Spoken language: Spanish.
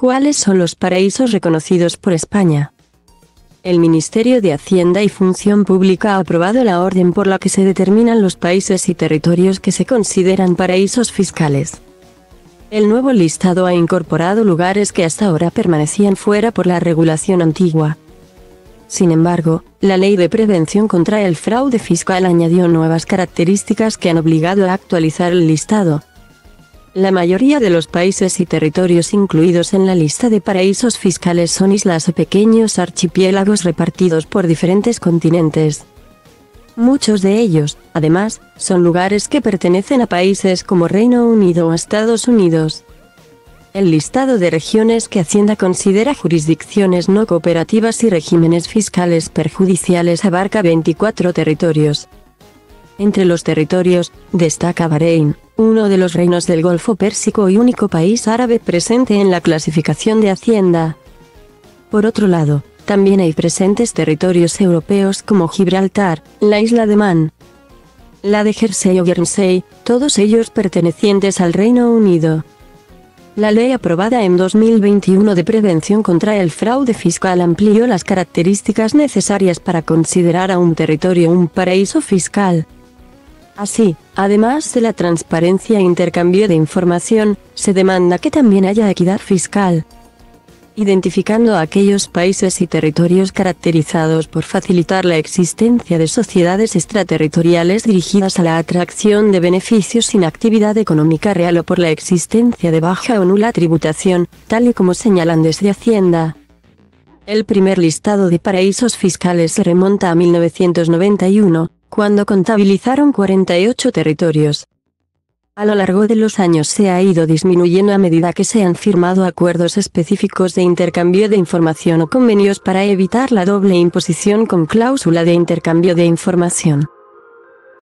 ¿Cuáles son los paraísos reconocidos por España? El Ministerio de Hacienda y Función Pública ha aprobado la orden por la que se determinan los países y territorios que se consideran paraísos fiscales. El nuevo listado ha incorporado lugares que hasta ahora permanecían fuera por la regulación antigua. Sin embargo, la Ley de Prevención contra el Fraude Fiscal añadió nuevas características que han obligado a actualizar el listado. La mayoría de los países y territorios incluidos en la lista de paraísos fiscales son islas o pequeños archipiélagos repartidos por diferentes continentes. Muchos de ellos, además, son lugares que pertenecen a países como Reino Unido o Estados Unidos. El listado de regiones que Hacienda considera jurisdicciones no cooperativas y regímenes fiscales perjudiciales abarca 24 territorios. Entre los territorios, destaca Bahrein, uno de los reinos del Golfo Pérsico y único país árabe presente en la clasificación de Hacienda. Por otro lado, también hay presentes territorios europeos como Gibraltar, la isla de Man, la de Jersey o Guernsey, todos ellos pertenecientes al Reino Unido. La ley aprobada en 2021 de prevención contra el fraude fiscal amplió las características necesarias para considerar a un territorio un paraíso fiscal. Así, además de la transparencia e intercambio de información, se demanda que también haya equidad fiscal. Identificando a aquellos países y territorios caracterizados por facilitar la existencia de sociedades extraterritoriales dirigidas a la atracción de beneficios sin actividad económica real o por la existencia de baja o nula tributación, tal y como señalan desde Hacienda. El primer listado de paraísos fiscales se remonta a 1991, cuando contabilizaron 48 territorios. A lo largo de los años se ha ido disminuyendo a medida que se han firmado acuerdos específicos de intercambio de información o convenios para evitar la doble imposición con cláusula de intercambio de información.